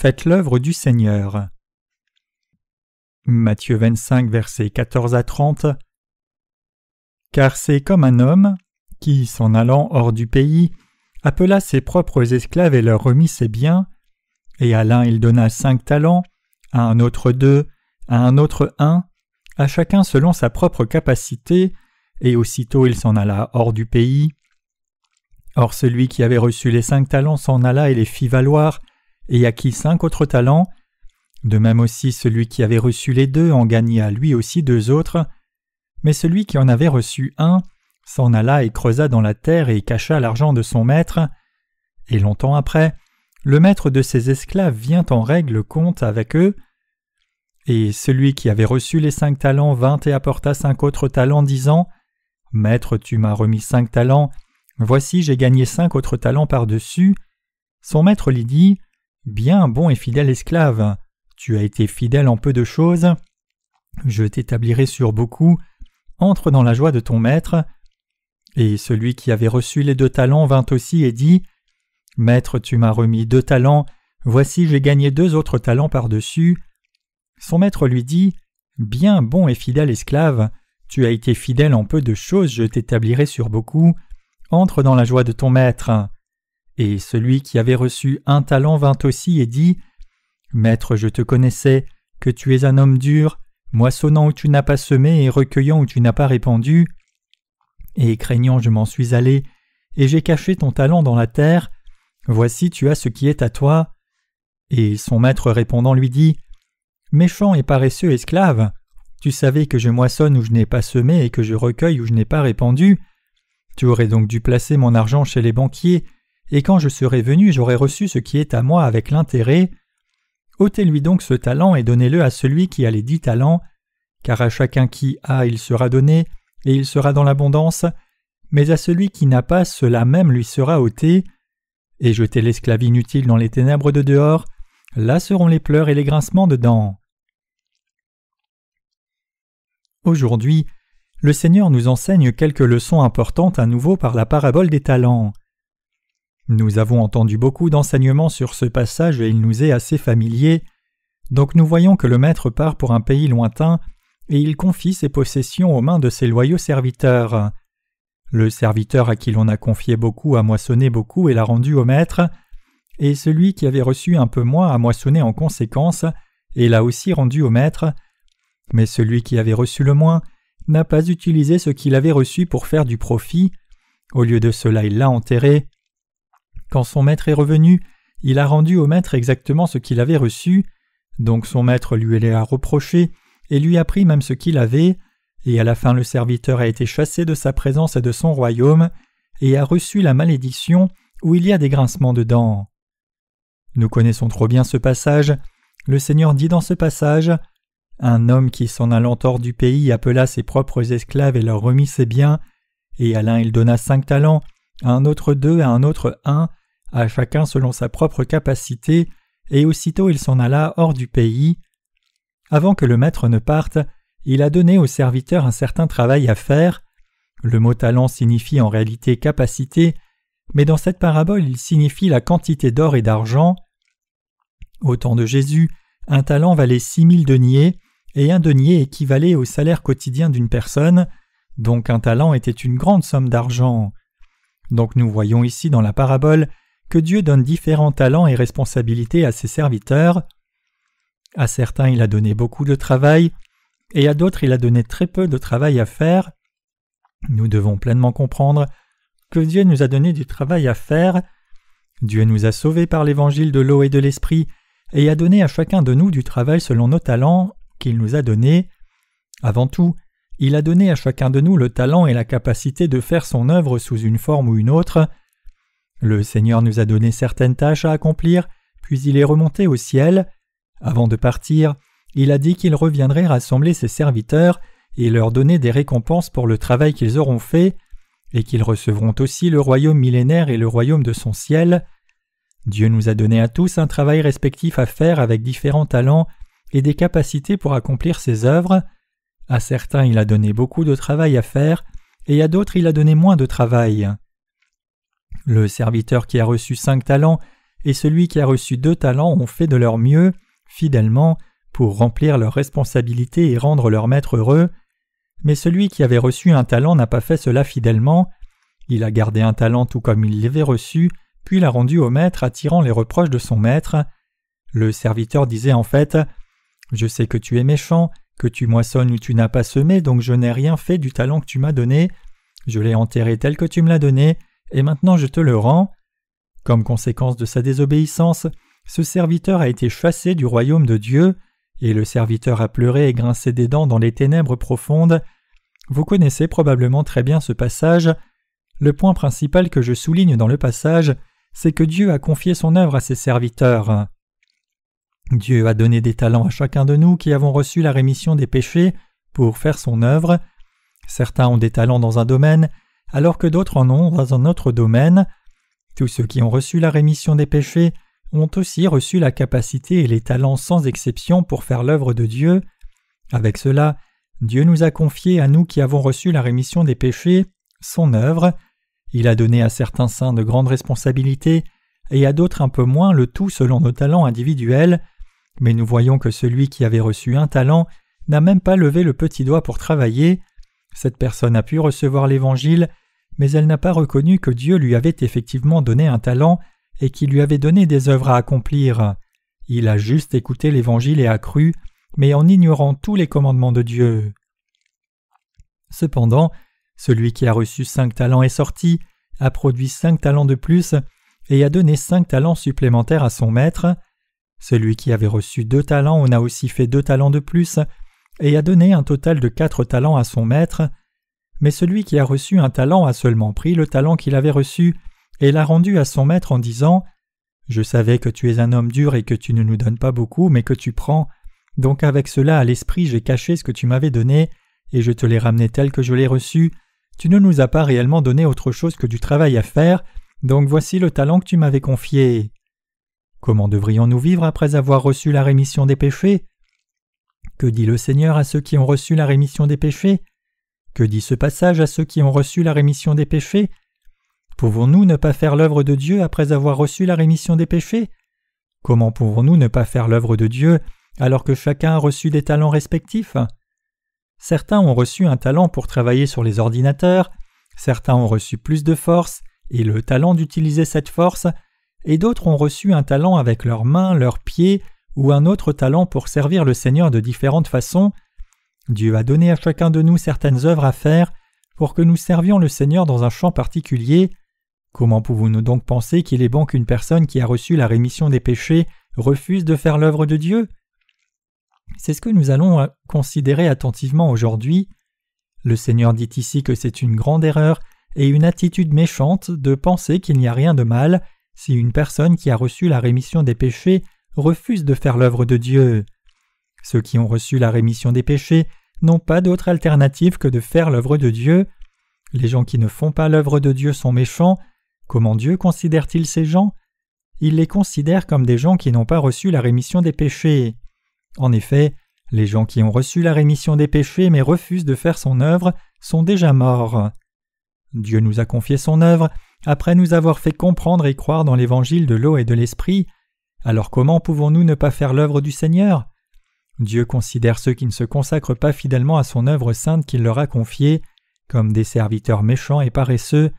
Faites l'œuvre du Seigneur. Matthieu 25, versets 14 à 30. Car c'est comme un homme qui, s'en allant hors du pays, appela ses propres esclaves et leur remit ses biens, et à l'un il donna cinq talents, à un autre deux, à un autre un, à chacun selon sa propre capacité, et aussitôt il s'en alla hors du pays. Or celui qui avait reçu les cinq talents s'en alla et les fit valoir, et acquit cinq autres talents. De même aussi celui qui avait reçu les deux en gagna lui aussi deux autres. Mais celui qui en avait reçu un s'en alla et creusa dans la terre et cacha l'argent de son maître. Et longtemps après, le maître de ses esclaves vient en règle compte avec eux. Et celui qui avait reçu les cinq talents vint et apporta cinq autres talents, disant Maître, tu m'as remis cinq talents, voici j'ai gagné cinq autres talents par-dessus. Son maître lui dit Bien, bon et fidèle esclave, tu as été fidèle en peu de choses, je t'établirai sur beaucoup, entre dans la joie de ton maître. Et celui qui avait reçu les deux talents vint aussi et dit Maître, tu m'as remis deux talents, voici j'ai gagné deux autres talents par-dessus. Son maître lui dit Bien, bon et fidèle esclave, tu as été fidèle en peu de choses, je t'établirai sur beaucoup, entre dans la joie de ton maître. Et celui qui avait reçu un talent vint aussi et dit Maître, je te connaissais, que tu es un homme dur, moissonnant où tu n'as pas semé et recueillant où tu n'as pas répandu. Et craignant, je m'en suis allé, et j'ai caché ton talent dans la terre. Voici, tu as ce qui est à toi. Et son maître répondant lui dit Méchant et paresseux esclave, tu savais que je moissonne où je n'ai pas semé et que je recueille où je n'ai pas répandu. Tu aurais donc dû placer mon argent chez les banquiers et quand je serai venu j'aurai reçu ce qui est à moi avec l'intérêt. ôtez-lui donc ce talent et donnez-le à celui qui a les dix talents, car à chacun qui a il sera donné, et il sera dans l'abondance, mais à celui qui n'a pas cela même lui sera ôté. Et jetez l'esclave inutile dans les ténèbres de dehors, là seront les pleurs et les grincements dedans. Aujourd'hui, le Seigneur nous enseigne quelques leçons importantes à nouveau par la parabole des talents. Nous avons entendu beaucoup d'enseignements sur ce passage et il nous est assez familier. Donc nous voyons que le maître part pour un pays lointain et il confie ses possessions aux mains de ses loyaux serviteurs. Le serviteur à qui l'on a confié beaucoup a moissonné beaucoup et l'a rendu au maître, et celui qui avait reçu un peu moins a moissonné en conséquence et l'a aussi rendu au maître, mais celui qui avait reçu le moins n'a pas utilisé ce qu'il avait reçu pour faire du profit, au lieu de cela il l'a enterré, quand son maître est revenu, il a rendu au maître exactement ce qu'il avait reçu, donc son maître lui l'a reproché et lui a pris même ce qu'il avait, et à la fin le serviteur a été chassé de sa présence et de son royaume, et a reçu la malédiction où il y a des grincements de dents. Nous connaissons trop bien ce passage. Le Seigneur dit dans ce passage Un homme qui s'en allant hors du pays appela ses propres esclaves et leur remit ses biens, et à l'un il donna cinq talents, à un autre deux, à un autre un, à chacun selon sa propre capacité, et aussitôt il s'en alla hors du pays. Avant que le maître ne parte, il a donné au serviteur un certain travail à faire. Le mot talent signifie en réalité capacité, mais dans cette parabole il signifie la quantité d'or et d'argent. Au temps de Jésus, un talent valait six mille deniers, et un denier équivalait au salaire quotidien d'une personne, donc un talent était une grande somme d'argent. Donc nous voyons ici dans la parabole que Dieu donne différents talents et responsabilités à ses serviteurs. À certains il a donné beaucoup de travail, et à d'autres il a donné très peu de travail à faire. Nous devons pleinement comprendre que Dieu nous a donné du travail à faire. Dieu nous a sauvés par l'évangile de l'eau et de l'esprit, et a donné à chacun de nous du travail selon nos talents qu'il nous a donnés. Avant tout, il a donné à chacun de nous le talent et la capacité de faire son œuvre sous une forme ou une autre. Le Seigneur nous a donné certaines tâches à accomplir, puis il est remonté au ciel. Avant de partir, il a dit qu'il reviendrait rassembler ses serviteurs et leur donner des récompenses pour le travail qu'ils auront fait, et qu'ils recevront aussi le royaume millénaire et le royaume de son ciel. Dieu nous a donné à tous un travail respectif à faire avec différents talents et des capacités pour accomplir ses œuvres. À certains il a donné beaucoup de travail à faire, et à d'autres il a donné moins de travail. Le serviteur qui a reçu cinq talents et celui qui a reçu deux talents ont fait de leur mieux, fidèlement, pour remplir leurs responsabilités et rendre leur maître heureux. Mais celui qui avait reçu un talent n'a pas fait cela fidèlement. Il a gardé un talent tout comme il l'avait reçu, puis l'a rendu au maître, attirant les reproches de son maître. Le serviteur disait en fait Je sais que tu es méchant, que tu moissonnes où tu n'as pas semé, donc je n'ai rien fait du talent que tu m'as donné. Je l'ai enterré tel que tu me l'as donné, et maintenant je te le rends. Comme conséquence de sa désobéissance, ce serviteur a été chassé du royaume de Dieu, et le serviteur a pleuré et grincé des dents dans les ténèbres profondes. Vous connaissez probablement très bien ce passage. Le point principal que je souligne dans le passage, c'est que Dieu a confié son œuvre à ses serviteurs. Dieu a donné des talents à chacun de nous qui avons reçu la rémission des péchés pour faire son œuvre. Certains ont des talents dans un domaine, alors que d'autres en ont dans un autre domaine. Tous ceux qui ont reçu la rémission des péchés ont aussi reçu la capacité et les talents sans exception pour faire l'œuvre de Dieu. Avec cela, Dieu nous a confié à nous qui avons reçu la rémission des péchés son œuvre. Il a donné à certains saints de grandes responsabilités et à d'autres un peu moins le tout selon nos talents individuels, mais nous voyons que celui qui avait reçu un talent n'a même pas levé le petit doigt pour travailler. Cette personne a pu recevoir l'Évangile, mais elle n'a pas reconnu que Dieu lui avait effectivement donné un talent et qu'il lui avait donné des œuvres à accomplir. Il a juste écouté l'Évangile et a cru, mais en ignorant tous les commandements de Dieu. Cependant, celui qui a reçu cinq talents est sorti, a produit cinq talents de plus, et a donné cinq talents supplémentaires à son maître. Celui qui avait reçu deux talents en a aussi fait deux talents de plus, et a donné un total de quatre talents à son maître. Mais celui qui a reçu un talent a seulement pris le talent qu'il avait reçu et l'a rendu à son maître en disant Je savais que tu es un homme dur et que tu ne nous donnes pas beaucoup, mais que tu prends. Donc avec cela à l'esprit j'ai caché ce que tu m'avais donné, et je te l'ai ramené tel que je l'ai reçu. Tu ne nous as pas réellement donné autre chose que du travail à faire, donc voici le talent que tu m'avais confié. Comment devrions-nous vivre après avoir reçu la rémission des péchés? Que dit le Seigneur à ceux qui ont reçu la rémission des péchés? Que dit ce passage à ceux qui ont reçu la rémission des péchés? Pouvons-nous ne pas faire l'œuvre de Dieu après avoir reçu la rémission des péchés? Comment pouvons-nous ne pas faire l'œuvre de Dieu alors que chacun a reçu des talents respectifs? Certains ont reçu un talent pour travailler sur les ordinateurs, certains ont reçu plus de force et le talent d'utiliser cette force, et d'autres ont reçu un talent avec leurs mains, leurs pieds, ou un autre talent pour servir le Seigneur de différentes façons. Dieu a donné à chacun de nous certaines œuvres à faire pour que nous servions le Seigneur dans un champ particulier. Comment pouvons-nous donc penser qu'il est bon qu'une personne qui a reçu la rémission des péchés refuse de faire l'œuvre de Dieu? C'est ce que nous allons euh, considérer attentivement aujourd'hui. Le Seigneur dit ici que c'est une grande erreur et une attitude méchante de penser qu'il n'y a rien de mal si une personne qui a reçu la rémission des péchés refuse de faire l'œuvre de Dieu. Ceux qui ont reçu la rémission des péchés n'ont pas d'autre alternative que de faire l'œuvre de Dieu. Les gens qui ne font pas l'œuvre de Dieu sont méchants. Comment Dieu considère-t-il ces gens? Il les considère comme des gens qui n'ont pas reçu la rémission des péchés. En effet, les gens qui ont reçu la rémission des péchés mais refusent de faire son œuvre sont déjà morts. Dieu nous a confié son œuvre après nous avoir fait comprendre et croire dans l'évangile de l'eau et de l'esprit. Alors comment pouvons-nous ne pas faire l'œuvre du Seigneur? Dieu considère ceux qui ne se consacrent pas fidèlement à son œuvre sainte qu'il leur a confiée comme des serviteurs méchants et paresseux.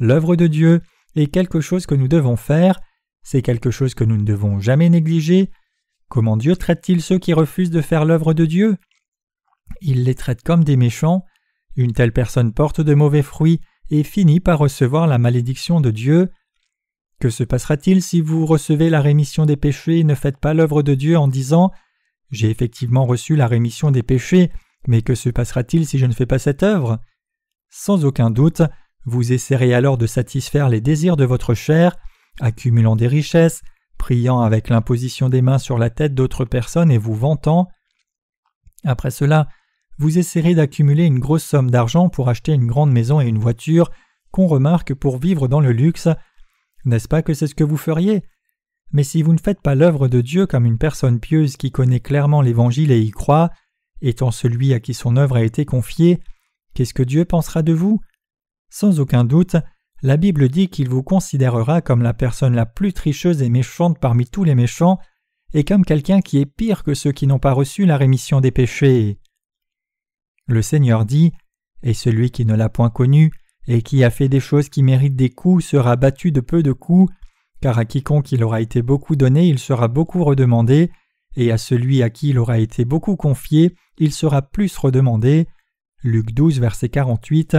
L'œuvre de Dieu est quelque chose que nous devons faire, c'est quelque chose que nous ne devons jamais négliger. Comment Dieu traite-t-il ceux qui refusent de faire l'œuvre de Dieu? Il les traite comme des méchants, une telle personne porte de mauvais fruits et finit par recevoir la malédiction de Dieu. Que se passera-t-il si vous recevez la rémission des péchés et ne faites pas l'œuvre de Dieu en disant J'ai effectivement reçu la rémission des péchés, mais que se passera-t-il si je ne fais pas cette œuvre? Sans aucun doute, vous essaierez alors de satisfaire les désirs de votre chair, accumulant des richesses, priant avec l'imposition des mains sur la tête d'autres personnes et vous vantant. Après cela, vous essaierez d'accumuler une grosse somme d'argent pour acheter une grande maison et une voiture qu'on remarque pour vivre dans le luxe. N'est-ce pas que c'est ce que vous feriez? Mais si vous ne faites pas l'œuvre de Dieu comme une personne pieuse qui connaît clairement l'Évangile et y croit, étant celui à qui son œuvre a été confiée, qu'est-ce que Dieu pensera de vous? Sans aucun doute, la Bible dit qu'il vous considérera comme la personne la plus tricheuse et méchante parmi tous les méchants, et comme quelqu'un qui est pire que ceux qui n'ont pas reçu la rémission des péchés. Le Seigneur dit Et celui qui ne l'a point connu, et qui a fait des choses qui méritent des coups, sera battu de peu de coups, car à quiconque il aura été beaucoup donné, il sera beaucoup redemandé, et à celui à qui il aura été beaucoup confié, il sera plus redemandé. Luc 12, verset 48.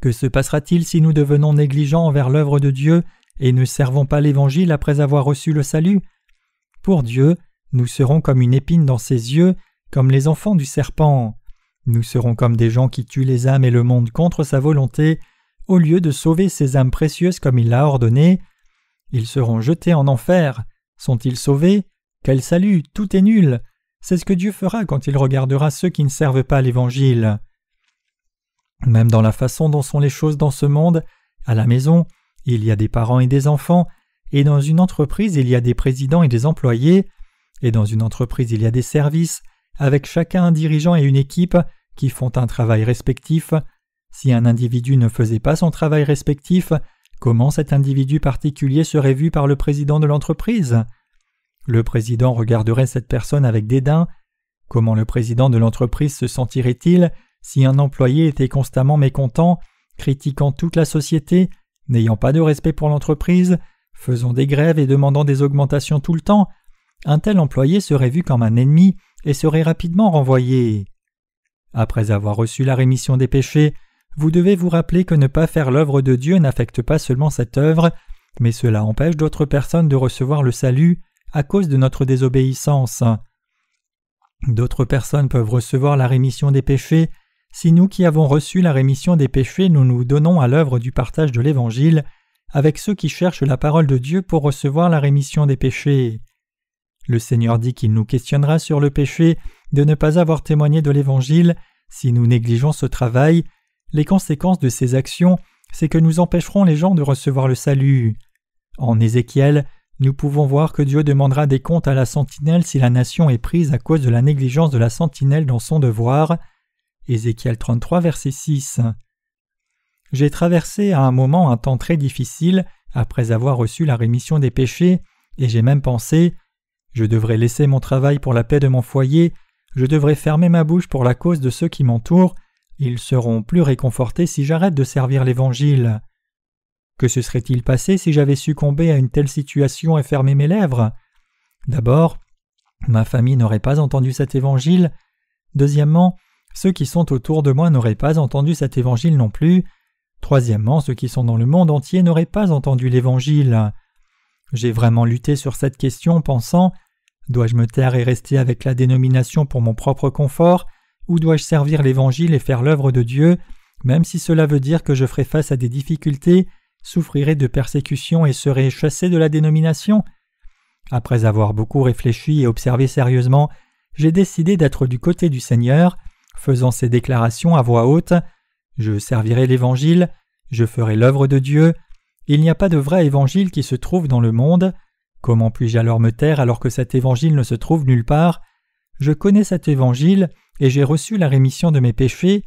Que se passera-t-il si nous devenons négligents envers l'œuvre de Dieu et ne servons pas l'Évangile après avoir reçu le salut? Pour Dieu, nous serons comme une épine dans ses yeux, comme les enfants du serpent. Nous serons comme des gens qui tuent les âmes et le monde contre sa volonté, au lieu de sauver ces âmes précieuses comme il l'a ordonné. Ils seront jetés en enfer. Sont-ils sauvés? Quel salut Tout est nul. C'est ce que Dieu fera quand il regardera ceux qui ne servent pas l'Évangile. Même dans la façon dont sont les choses dans ce monde, à la maison, il y a des parents et des enfants, et dans une entreprise il y a des présidents et des employés, et dans une entreprise il y a des services, avec chacun un dirigeant et une équipe qui font un travail respectif. Si un individu ne faisait pas son travail respectif, comment cet individu particulier serait vu par le président de l'entreprise? Le président regarderait cette personne avec dédain. Comment le président de l'entreprise se sentirait-il si un employé était constamment mécontent, critiquant toute la société, n'ayant pas de respect pour l'entreprise, faisant des grèves et demandant des augmentations tout le temps, un tel employé serait vu comme un ennemi et serait rapidement renvoyé. Après avoir reçu la rémission des péchés, vous devez vous rappeler que ne pas faire l'œuvre de Dieu n'affecte pas seulement cette œuvre, mais cela empêche d'autres personnes de recevoir le salut à cause de notre désobéissance. D'autres personnes peuvent recevoir la rémission des péchés si nous qui avons reçu la rémission des péchés nous nous donnons à l'œuvre du partage de l'Évangile avec ceux qui cherchent la parole de Dieu pour recevoir la rémission des péchés. Le Seigneur dit qu'il nous questionnera sur le péché de ne pas avoir témoigné de l'Évangile si nous négligeons ce travail. Les conséquences de ces actions, c'est que nous empêcherons les gens de recevoir le salut. En Ézéchiel, nous pouvons voir que Dieu demandera des comptes à la sentinelle si la nation est prise à cause de la négligence de la sentinelle dans son devoir. Ézéchiel 33, verset 6. J'ai traversé à un moment un temps très difficile après avoir reçu la rémission des péchés, et j'ai même pensé Je devrais laisser mon travail pour la paix de mon foyer, je devrais fermer ma bouche pour la cause de ceux qui m'entourent, ils seront plus réconfortés si j'arrête de servir l'Évangile. Que se serait-il passé si j'avais succombé à une telle situation et fermé mes lèvres? D'abord, ma famille n'aurait pas entendu cet Évangile. Deuxièmement, ceux qui sont autour de moi n'auraient pas entendu cet évangile non plus. Troisièmement, ceux qui sont dans le monde entier n'auraient pas entendu l'évangile. J'ai vraiment lutté sur cette question pensant dois-je me taire et rester avec la dénomination pour mon propre confort, ou dois-je servir l'évangile et faire l'œuvre de Dieu, même si cela veut dire que je ferai face à des difficultés, souffrirai de persécutions et serai chassé de la dénomination? Après avoir beaucoup réfléchi et observé sérieusement, j'ai décidé d'être du côté du Seigneur faisant ces déclarations à voix haute. Je servirai l'Évangile, je ferai l'œuvre de Dieu, il n'y a pas de vrai Évangile qui se trouve dans le monde, comment puis-je alors me taire alors que cet Évangile ne se trouve nulle part? Je connais cet Évangile, et j'ai reçu la rémission de mes péchés,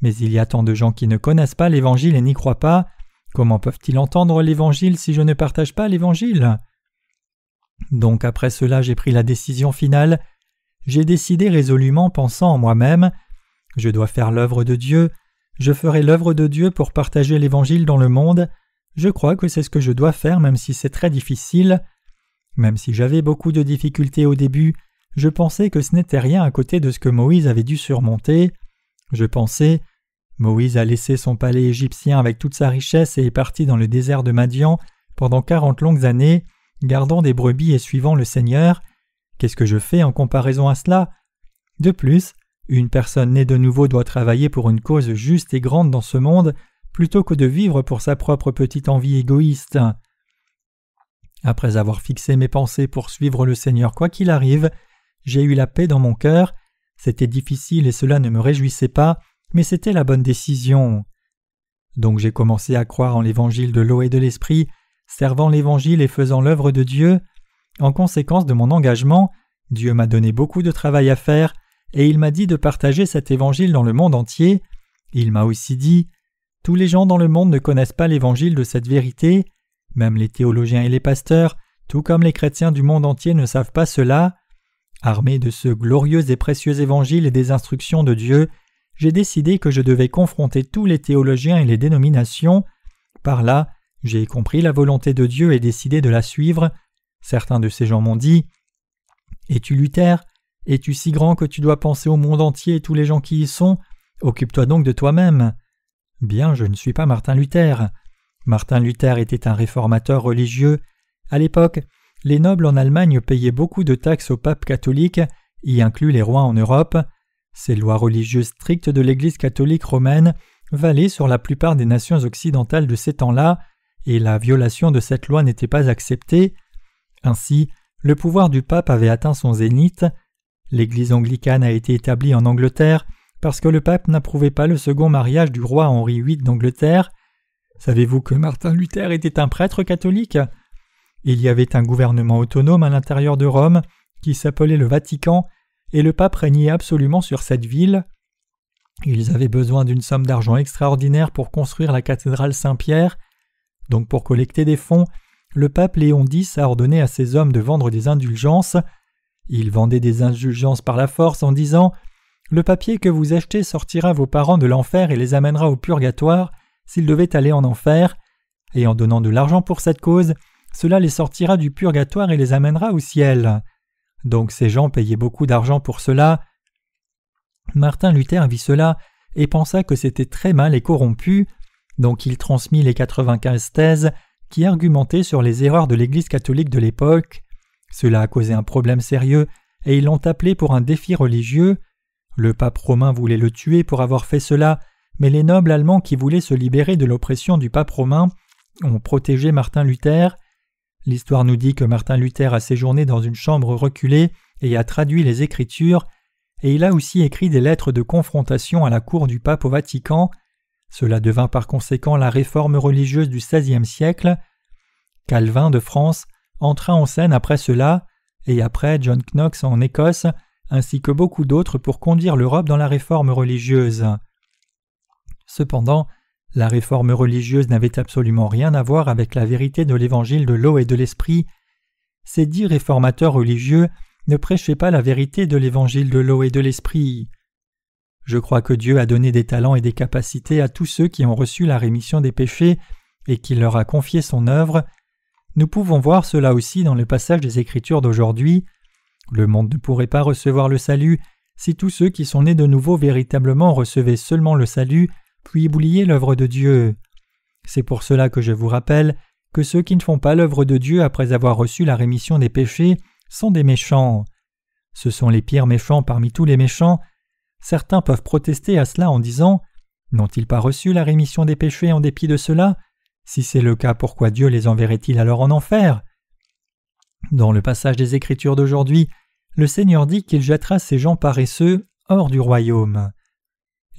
mais il y a tant de gens qui ne connaissent pas l'Évangile et n'y croient pas, comment peuvent-ils entendre l'Évangile si je ne partage pas l'Évangile? Donc après cela j'ai pris la décision finale, j'ai décidé résolument pensant en moi-même, je dois faire l'œuvre de Dieu, je ferai l'œuvre de Dieu pour partager l'Évangile dans le monde, je crois que c'est ce que je dois faire même si c'est très difficile. Même si j'avais beaucoup de difficultés au début, je pensais que ce n'était rien à côté de ce que Moïse avait dû surmonter. Je pensais Moïse a laissé son palais égyptien avec toute sa richesse et est parti dans le désert de Madian pendant quarante longues années, gardant des brebis et suivant le Seigneur. Qu'est-ce que je fais en comparaison à cela? De plus, une personne née de nouveau doit travailler pour une cause juste et grande dans ce monde plutôt que de vivre pour sa propre petite envie égoïste. Après avoir fixé mes pensées pour suivre le Seigneur quoi qu'il arrive, j'ai eu la paix dans mon cœur. C'était difficile et cela ne me réjouissait pas, mais c'était la bonne décision. Donc j'ai commencé à croire en l'évangile de l'eau et de l'esprit, servant l'évangile et faisant l'œuvre de Dieu. En conséquence de mon engagement, Dieu m'a donné beaucoup de travail à faire, et il m'a dit de partager cet évangile dans le monde entier. Il m'a aussi dit Tous les gens dans le monde ne connaissent pas l'évangile de cette vérité, même les théologiens et les pasteurs, tout comme les chrétiens du monde entier ne savent pas cela. Armé de ce glorieux et précieux évangile et des instructions de Dieu, j'ai décidé que je devais confronter tous les théologiens et les dénominations. Par là, j'ai compris la volonté de Dieu et décidé de la suivre. Certains de ces gens m'ont dit Es-tu Luther? Es-tu si grand que tu dois penser au monde entier et tous les gens qui y sont? Occupe-toi donc de toi-même. Bien, je ne suis pas Martin Luther. Martin Luther était un réformateur religieux. À l'époque, les nobles en Allemagne payaient beaucoup de taxes au pape catholique, y inclus les rois en Europe. Ces lois religieuses strictes de l'Église catholique romaine valaient sur la plupart des nations occidentales de ces temps-là, et la violation de cette loi n'était pas acceptée. Ainsi, le pouvoir du pape avait atteint son zénith. L'Église anglicane a été établie en Angleterre parce que le pape n'approuvait pas le second mariage du roi Henri VIII d'Angleterre. Savez-vous que Martin Luther était un prêtre catholique? Il y avait un gouvernement autonome à l'intérieur de Rome qui s'appelait le Vatican et le pape régnait absolument sur cette ville. Ils avaient besoin d'une somme d'argent extraordinaire pour construire la cathédrale Saint-Pierre. Donc pour collecter des fonds, le pape Léon X a ordonné à ses hommes de vendre des indulgences. Ils vendaient des indulgences par la force en disant Le papier que vous achetez sortira vos parents de l'enfer et les amènera au purgatoire s'ils devaient aller en enfer, et en donnant de l'argent pour cette cause, cela les sortira du purgatoire et les amènera au ciel. Donc ces gens payaient beaucoup d'argent pour cela. Martin Luther vit cela et pensa que c'était très mal et corrompu, donc il transmit les 95 thèses qui argumentaient sur les erreurs de l'Église catholique de l'époque. Cela a causé un problème sérieux et ils l'ont appelé pour un défi religieux. Le pape romain voulait le tuer pour avoir fait cela, mais les nobles allemands qui voulaient se libérer de l'oppression du pape romain ont protégé Martin Luther. L'histoire nous dit que Martin Luther a séjourné dans une chambre reculée et a traduit les Écritures, et il a aussi écrit des lettres de confrontation à la cour du pape au Vatican. Cela devint par conséquent la réforme religieuse du XVIe siècle. Calvin de France entra en scène après cela, et après John Knox en Écosse, ainsi que beaucoup d'autres pour conduire l'Europe dans la réforme religieuse. Cependant, la réforme religieuse n'avait absolument rien à voir avec la vérité de l'évangile de l'eau et de l'esprit. Ces dix réformateurs religieux ne prêchaient pas la vérité de l'évangile de l'eau et de l'esprit. Je crois que Dieu a donné des talents et des capacités à tous ceux qui ont reçu la rémission des péchés et qu'il leur a confié son œuvre. Nous pouvons voir cela aussi dans le passage des Écritures d'aujourd'hui. Le monde ne pourrait pas recevoir le salut si tous ceux qui sont nés de nouveau véritablement recevaient seulement le salut puis oublier l'œuvre de Dieu. C'est pour cela que je vous rappelle que ceux qui ne font pas l'œuvre de Dieu après avoir reçu la rémission des péchés sont des méchants. Ce sont les pires méchants parmi tous les méchants. Certains peuvent protester à cela en disant N'ont-ils pas reçu la rémission des péchés en dépit de cela? Si c'est le cas, pourquoi Dieu les enverrait-il alors en enfer? Dans le passage des Écritures d'aujourd'hui, le Seigneur dit qu'il jettera ces gens paresseux hors du royaume.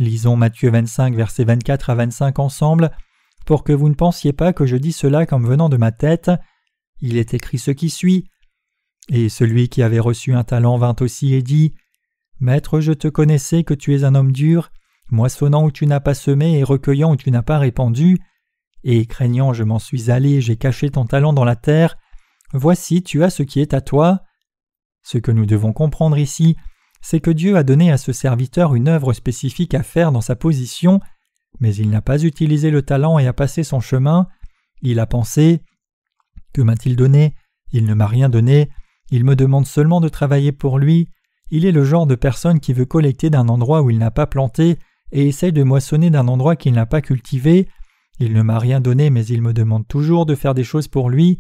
Lisons Matthieu 25, versets 24 à 25 ensemble, pour que vous ne pensiez pas que je dis cela comme venant de ma tête. Il est écrit ce qui suit. Et celui qui avait reçu un talent vint aussi et dit Maître, je te connaissais que tu es un homme dur, moissonnant où tu n'as pas semé et recueillant où tu n'as pas répandu. Et craignant, je m'en suis allé, j'ai caché ton talent dans la terre. Voici, tu as ce qui est à toi. Ce que nous devons comprendre ici, c'est que Dieu a donné à ce serviteur une œuvre spécifique à faire dans sa position, mais il n'a pas utilisé le talent et a passé son chemin. Il a pensé Que m'a-t-il donné? Il ne m'a rien donné. Il me demande seulement de travailler pour lui. Il est le genre de personne qui veut collecter d'un endroit où il n'a pas planté et essaye de moissonner d'un endroit qu'il n'a pas cultivé. Il ne m'a rien donné, mais il me demande toujours de faire des choses pour lui.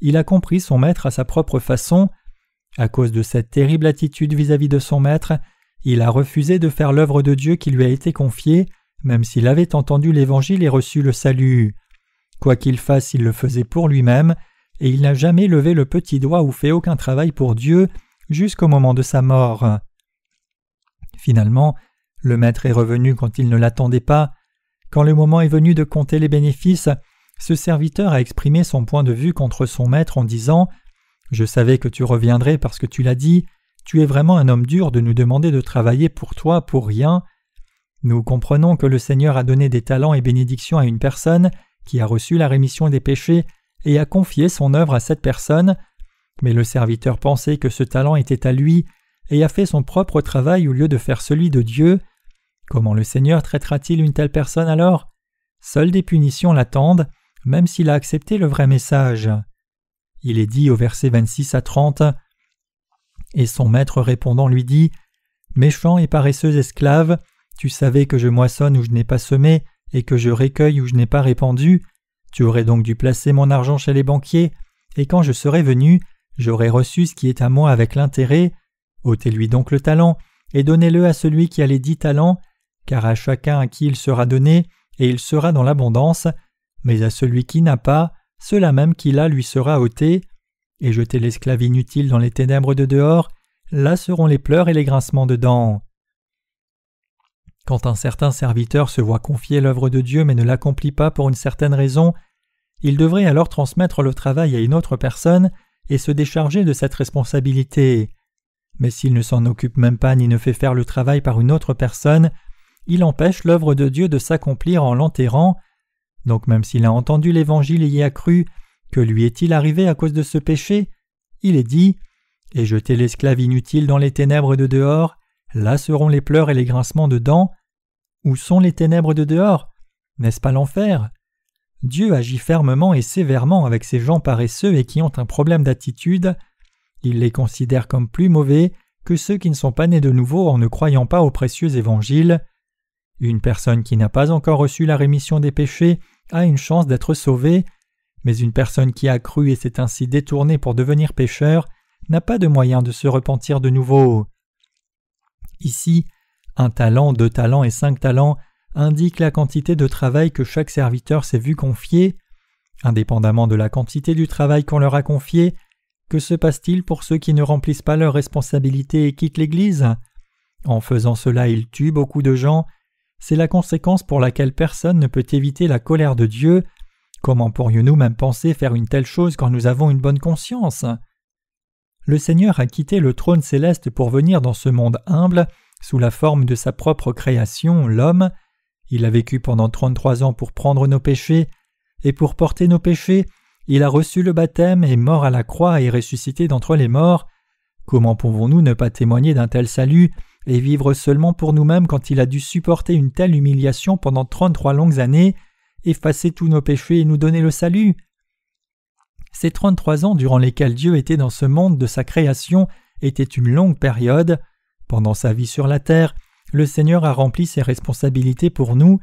Il a compris son maître à sa propre façon, à cause de cette terrible attitude vis-à-vis de son maître, il a refusé de faire l'œuvre de Dieu qui lui a été confiée, même s'il avait entendu l'Évangile et reçu le salut. Quoi qu'il fasse, il le faisait pour lui-même, et il n'a jamais levé le petit doigt ou fait aucun travail pour Dieu jusqu'au moment de sa mort. Finalement, le maître est revenu quand il ne l'attendait pas. Quand le moment est venu de compter les bénéfices, ce serviteur a exprimé son point de vue contre son maître en disant je savais que tu reviendrais parce que tu l'as dit, tu es vraiment un homme dur de nous demander de travailler pour toi pour rien. Nous comprenons que le Seigneur a donné des talents et bénédictions à une personne qui a reçu la rémission des péchés et a confié son œuvre à cette personne, mais le serviteur pensait que ce talent était à lui et a fait son propre travail au lieu de faire celui de Dieu. Comment le Seigneur traitera-t-il une telle personne alors? Seules des punitions l'attendent, même s'il a accepté le vrai message. Il est dit au verset 26 à 30 Et son maître répondant lui dit Méchant et paresseux esclave, tu savais que je moissonne où je n'ai pas semé et que je récueille où je n'ai pas répandu. Tu aurais donc dû placer mon argent chez les banquiers, et quand je serais venu, j'aurais reçu ce qui est à moi avec l'intérêt. ôtez-lui donc le talent, et donnez-le à celui qui a les dix talents, car à chacun à qui il sera donné, et il sera dans l'abondance, mais à celui qui n'a pas, cela même qu'il a lui sera ôté, et jetez l'esclave inutile dans les ténèbres de dehors, là seront les pleurs et les grincements de dents. Quand un certain serviteur se voit confier l'œuvre de Dieu mais ne l'accomplit pas pour une certaine raison, il devrait alors transmettre le travail à une autre personne et se décharger de cette responsabilité. Mais s'il ne s'en occupe même pas ni ne fait faire le travail par une autre personne, il empêche l'œuvre de Dieu de s'accomplir en l'enterrant. Donc même s'il a entendu l'Évangile et y a cru, que lui est-il arrivé à cause de ce péché? Il est dit Et jetez l'esclave inutile dans les ténèbres de dehors, là seront les pleurs et les grincements de dents. Où sont les ténèbres de dehors? N'est-ce pas l'enfer? Dieu agit fermement et sévèrement avec ces gens paresseux et qui ont un problème d'attitude. Il les considère comme plus mauvais que ceux qui ne sont pas nés de nouveau en ne croyant pas au précieux évangile. Une personne qui n'a pas encore reçu la rémission des péchés a une chance d'être sauvée, mais une personne qui a cru et s'est ainsi détournée pour devenir pécheur n'a pas de moyen de se repentir de nouveau. Ici, un talent, deux talents et cinq talents indiquent la quantité de travail que chaque serviteur s'est vu confier. Indépendamment de la quantité du travail qu'on leur a confié, que se passe-t-il pour ceux qui ne remplissent pas leurs responsabilités et quittent l'Église? En faisant cela, ils tuent beaucoup de gens c'est la conséquence pour laquelle personne ne peut éviter la colère de Dieu. Comment pourrions-nous même penser faire une telle chose quand nous avons une bonne conscience? Le Seigneur a quitté le trône céleste pour venir dans ce monde humble, sous la forme de sa propre création, l'homme. Il a vécu pendant trente-trois ans pour prendre nos péchés, et pour porter nos péchés, il a reçu le baptême, et mort à la croix et ressuscité d'entre les morts. Comment pouvons-nous ne pas témoigner d'un tel salut? Et vivre seulement pour nous-mêmes quand il a dû supporter une telle humiliation pendant trente-trois longues années, effacer tous nos péchés et nous donner le salut Ces trente-trois ans durant lesquels Dieu était dans ce monde de sa création étaient une longue période. Pendant sa vie sur la terre, le Seigneur a rempli ses responsabilités pour nous.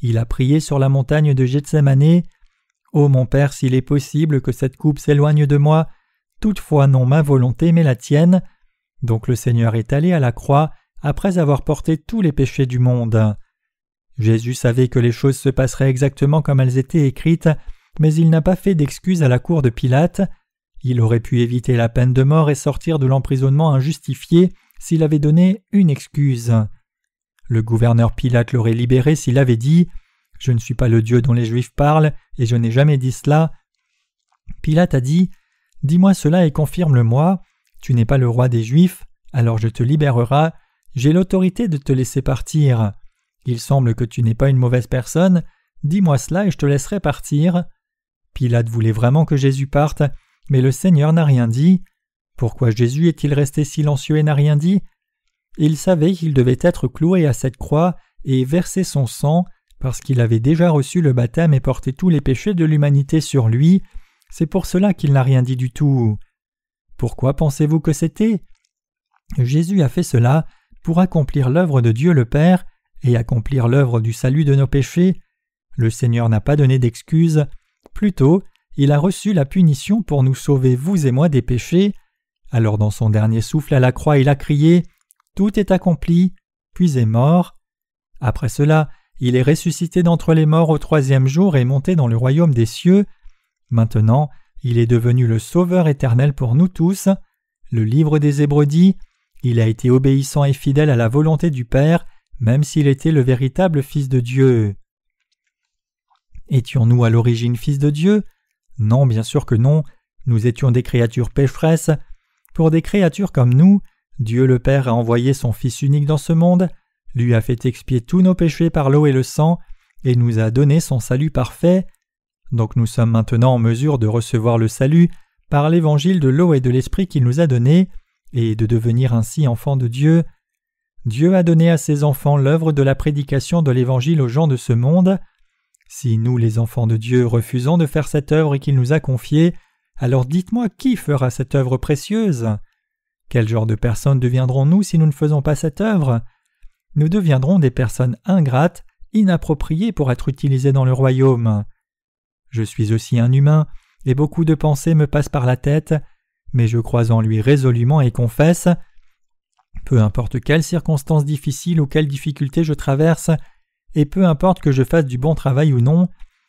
Il a prié sur la montagne de Gethsemane. Ô mon Père, s'il est possible que cette coupe s'éloigne de moi, toutefois non ma volonté mais la tienne. Donc le Seigneur est allé à la croix après avoir porté tous les péchés du monde. Jésus savait que les choses se passeraient exactement comme elles étaient écrites, mais il n'a pas fait d'excuse à la cour de Pilate. Il aurait pu éviter la peine de mort et sortir de l'emprisonnement injustifié s'il avait donné une excuse. Le gouverneur Pilate l'aurait libéré s'il avait dit Je ne suis pas le Dieu dont les Juifs parlent, et je n'ai jamais dit cela. Pilate a dit Dis-moi cela et confirme-le-moi. Tu n'es pas le roi des Juifs, alors je te libérerai. J'ai l'autorité de te laisser partir. Il semble que tu n'es pas une mauvaise personne. Dis-moi cela et je te laisserai partir. Pilate voulait vraiment que Jésus parte, mais le Seigneur n'a rien dit. Pourquoi Jésus est-il resté silencieux et n'a rien dit? Il savait qu'il devait être cloué à cette croix et verser son sang, parce qu'il avait déjà reçu le baptême et porté tous les péchés de l'humanité sur lui. C'est pour cela qu'il n'a rien dit du tout. Pourquoi pensez-vous que c'était? Jésus a fait cela pour accomplir l'œuvre de Dieu le Père et accomplir l'œuvre du salut de nos péchés, le Seigneur n'a pas donné d'excuses, plutôt il a reçu la punition pour nous sauver vous et moi des péchés. Alors dans son dernier souffle à la croix il a crié Tout est accompli, puis est mort. Après cela, il est ressuscité d'entre les morts au troisième jour et monté dans le royaume des cieux. Maintenant, il est devenu le Sauveur éternel pour nous tous. Le livre des Hébreux dit il a été obéissant et fidèle à la volonté du Père, même s'il était le véritable Fils de Dieu. Étions-nous à l'origine fils de Dieu? Non, bien sûr que non. Nous étions des créatures pécheresses. Pour des créatures comme nous, Dieu le Père a envoyé son Fils unique dans ce monde. lui a fait expier tous nos péchés par l'eau et le sang, et nous a donné son salut parfait. Donc nous sommes maintenant en mesure de recevoir le salut par l'évangile de l'eau et de l'esprit qu'il nous a donné, et de devenir ainsi enfants de Dieu. Dieu a donné à ses enfants l'œuvre de la prédication de l'évangile aux gens de ce monde. Si nous, les enfants de Dieu, refusons de faire cette œuvre qu'il nous a confiée, alors dites-moi qui fera cette œuvre précieuse? Quel genre de personnes deviendrons-nous si nous ne faisons pas cette œuvre? Nous deviendrons des personnes ingrates, inappropriées pour être utilisées dans le royaume. Je suis aussi un humain, et beaucoup de pensées me passent par la tête, mais je crois en lui résolument et confesse. Peu importe quelles circonstances difficiles ou quelles difficultés je traverse, et peu importe que je fasse du bon travail ou non,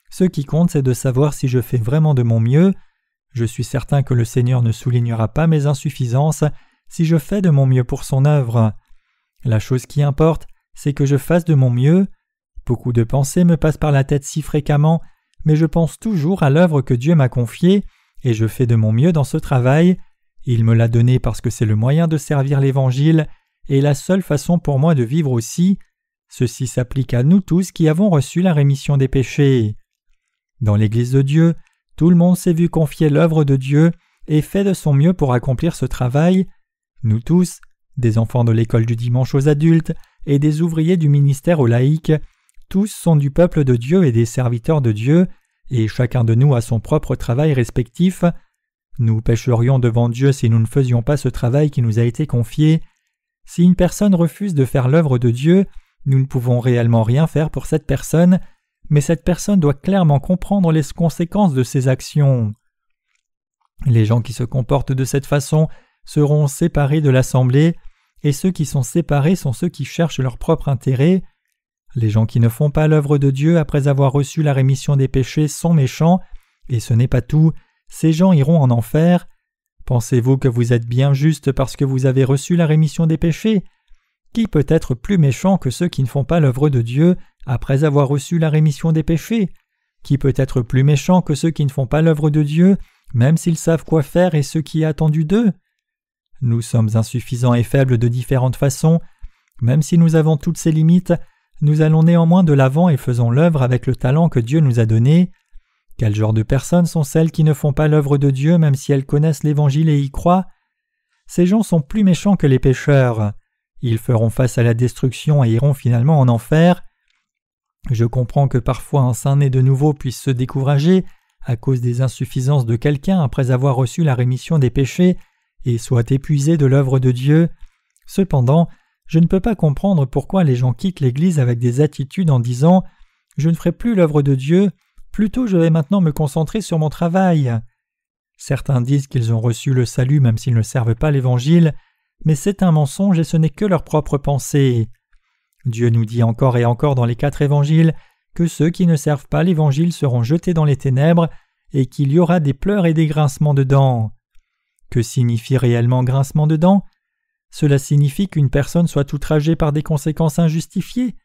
ce qui compte c'est de savoir si je fais vraiment de mon mieux. Je suis certain que le Seigneur ne soulignera pas mes insuffisances si je fais de mon mieux pour son œuvre. La chose qui importe, c'est que je fasse de mon mieux. Beaucoup de pensées me passent par la tête si fréquemment, mais je pense toujours à l'œuvre que Dieu m'a confiée, et je fais de mon mieux dans ce travail. Il me l'a donné parce que c'est le moyen de servir l'Évangile, et la seule façon pour moi de vivre aussi. Ceci s'applique à nous tous qui avons reçu la rémission des péchés. Dans l'Église de Dieu, tout le monde s'est vu confier l'œuvre de Dieu et fait de son mieux pour accomplir ce travail. Nous tous, des enfants de l'école du dimanche aux adultes et des ouvriers du ministère aux laïcs, tous sont du peuple de Dieu et des serviteurs de Dieu, et chacun de nous a son propre travail respectif. Nous pécherions devant Dieu si nous ne faisions pas ce travail qui nous a été confié. Si une personne refuse de faire l'œuvre de Dieu, nous ne pouvons réellement rien faire pour cette personne, mais cette personne doit clairement comprendre les conséquences de ses actions. Les gens qui se comportent de cette façon seront séparés de l'Assemblée, et ceux qui sont séparés sont ceux qui cherchent leur propre intérêt. Les gens qui ne font pas l'œuvre de Dieu après avoir reçu la rémission des péchés sont méchants, et ce n'est pas tout, ces gens iront en enfer. Pensez-vous que vous êtes bien juste parce que vous avez reçu la rémission des péchés? Qui peut être plus méchant que ceux qui ne font pas l'œuvre de Dieu après avoir reçu la rémission des péchés? Qui peut être plus méchant que ceux qui ne font pas l'œuvre de Dieu, même s'ils savent quoi faire et ce qui est attendu d'eux? Nous sommes insuffisants et faibles de différentes façons, même si nous avons toutes ces limites, nous allons néanmoins de l'avant et faisons l'œuvre avec le talent que Dieu nous a donné. Quel genre de personnes sont celles qui ne font pas l'œuvre de Dieu même si elles connaissent l'Évangile et y croient? Ces gens sont plus méchants que les pécheurs. Ils feront face à la destruction et iront finalement en enfer. Je comprends que parfois un saint né de nouveau puisse se décourager à cause des insuffisances de quelqu'un après avoir reçu la rémission des péchés et soit épuisé de l'œuvre de Dieu. Cependant, je ne peux pas comprendre pourquoi les gens quittent l'Église avec des attitudes en disant Je ne ferai plus l'œuvre de Dieu, plutôt je vais maintenant me concentrer sur mon travail. Certains disent qu'ils ont reçu le salut même s'ils ne servent pas l'Évangile, mais c'est un mensonge et ce n'est que leur propre pensée. Dieu nous dit encore et encore dans les quatre évangiles que ceux qui ne servent pas l'Évangile seront jetés dans les ténèbres et qu'il y aura des pleurs et des grincements de dents. Que signifie réellement grincement de dents Cela signifie qu'une personne soit outragée par des conséquences injustifiées.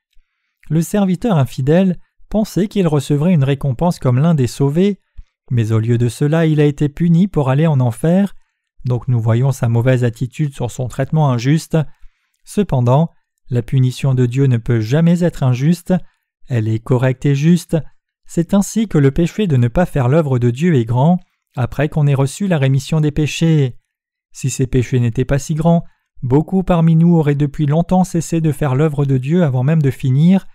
Le serviteur infidèle pensait qu'il recevrait une récompense comme l'un des sauvés, mais au lieu de cela il a été puni pour aller en enfer, donc nous voyons sa mauvaise attitude sur son traitement injuste. Cependant, la punition de Dieu ne peut jamais être injuste, elle est correcte et juste. C'est ainsi que le péché de ne pas faire l'œuvre de Dieu est grand, après qu'on ait reçu la rémission des péchés. Si ces péchés n'étaient pas si grands, beaucoup parmi nous auraient depuis longtemps cessé de faire l'œuvre de Dieu avant même de finir,